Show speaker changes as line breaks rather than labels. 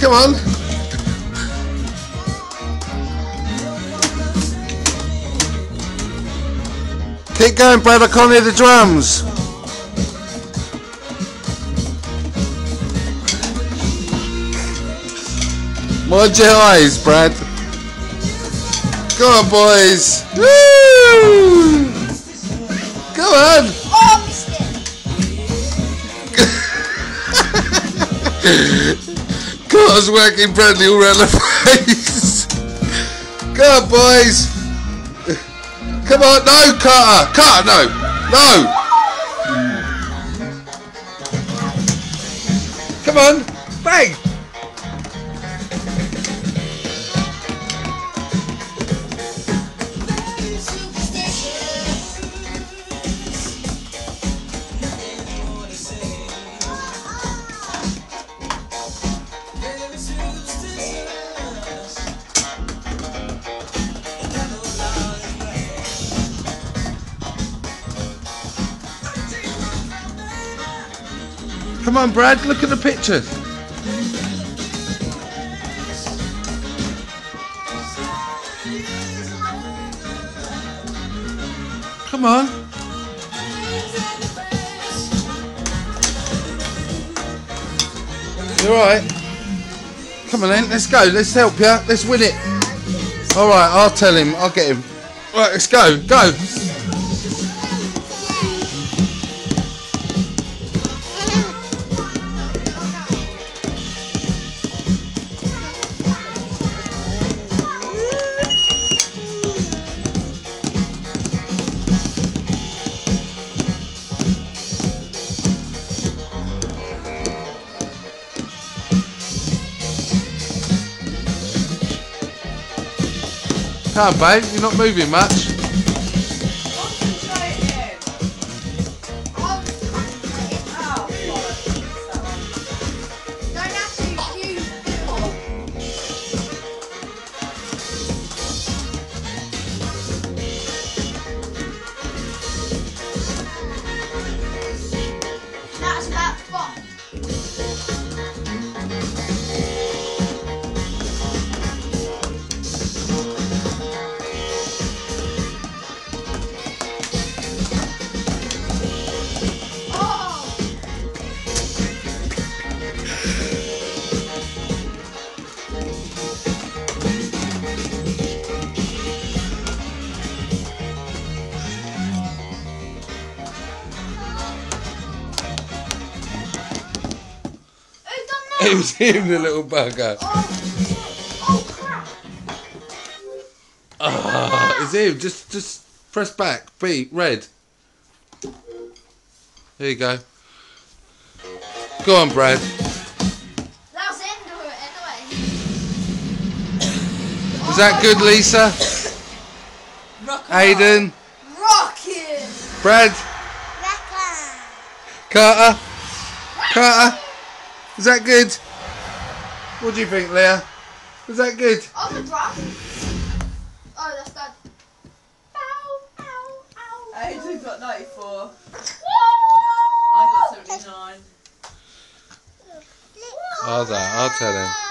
Come on. Keep going, can't hear the drums. Mind your eyes, Brad. Come on, boys. Woo! Come on.
Oh, it.
Carter's working Bradley all around the face. Come on, boys. Come on, no, Carter. Carter, no. No. Come on. Bang. Come on, Brad. Look at the pictures. Come on. You alright? Come on then, let's go. Let's help you. Let's win it. Alright, I'll tell him. I'll get him. Right, let's go. Go. Come on, babe. You're not moving much.
Who done?
It was him, the little bugger.
Oh, oh.
Ah, it's him. Just, just press back. B, red. There you go. Go on, Brad.
That was end of it anyway.
Was that good, Lisa? Aiden?
Rocking!
Brad? Carter? Carter? Was that good? What do you think, Leah? Is that good?
Oh, the drum. Oh, that's done. Ow, ow, ow.
Aiden's got 94.
Woo!
I got 79.
I'll, I'll tell him.